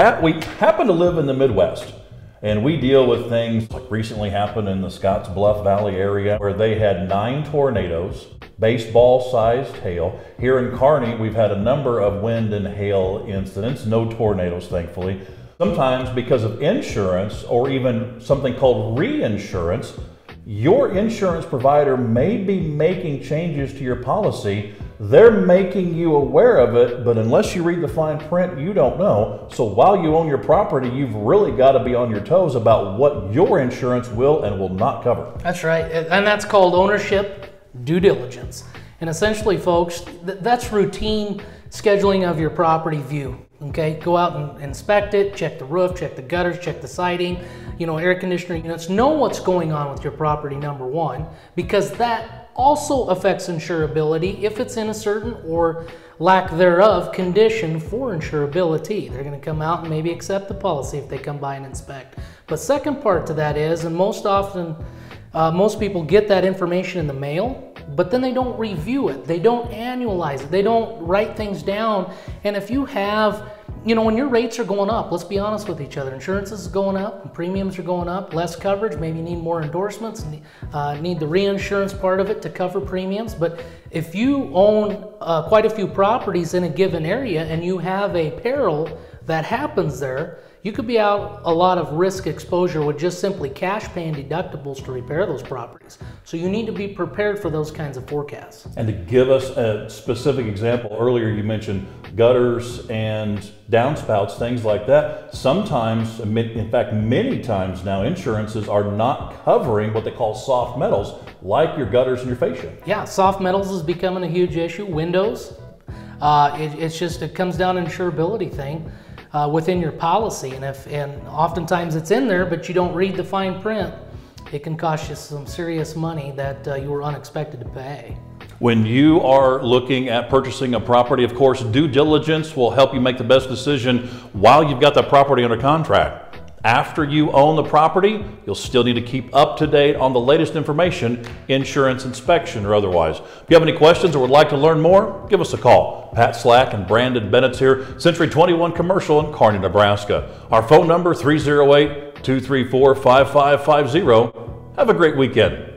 Pat, we happen to live in the Midwest. And we deal with things like recently happened in the Scotts Bluff Valley area where they had nine tornadoes, baseball sized hail. Here in Kearney, we've had a number of wind and hail incidents, no tornadoes, thankfully. Sometimes because of insurance or even something called reinsurance, your insurance provider may be making changes to your policy. They're making you aware of it, but unless you read the fine print, you don't know. So while you own your property, you've really got to be on your toes about what your insurance will and will not cover. That's right. And that's called ownership due diligence. And essentially, folks, that's routine scheduling of your property view. Okay, go out and inspect it, check the roof, check the gutters, check the siding, you know, air conditioning units. Know what's going on with your property, number one, because that also affects insurability if it's in a certain or lack thereof condition for insurability. They're going to come out and maybe accept the policy if they come by and inspect. But second part to that is, and most often, uh, most people get that information in the mail but then they don't review it. They don't annualize it. They don't write things down. And if you have, you know, when your rates are going up, let's be honest with each other. Insurance is going up, premiums are going up, less coverage, maybe you need more endorsements, uh, need the reinsurance part of it to cover premiums. But if you own uh, quite a few properties in a given area and you have a peril that happens there, you could be out a lot of risk exposure with just simply cash paying deductibles to repair those properties. So you need to be prepared for those kinds of forecasts. And to give us a specific example, earlier you mentioned gutters and downspouts, things like that. Sometimes, in fact, many times now, insurances are not covering what they call soft metals, like your gutters and your fascia. Yeah, soft metals is becoming a huge issue. Windows, uh, it, it's just, it comes down to insurability thing uh, within your policy. And if and oftentimes it's in there, but you don't read the fine print, it can cost you some serious money that uh, you were unexpected to pay. When you are looking at purchasing a property, of course, due diligence will help you make the best decision while you've got the property under contract. After you own the property, you'll still need to keep up to date on the latest information, insurance inspection or otherwise. If you have any questions or would like to learn more, give us a call. Pat Slack and Brandon Bennett's here, Century 21 Commercial in Kearney, Nebraska. Our phone number 308 234 5550. Have a great weekend.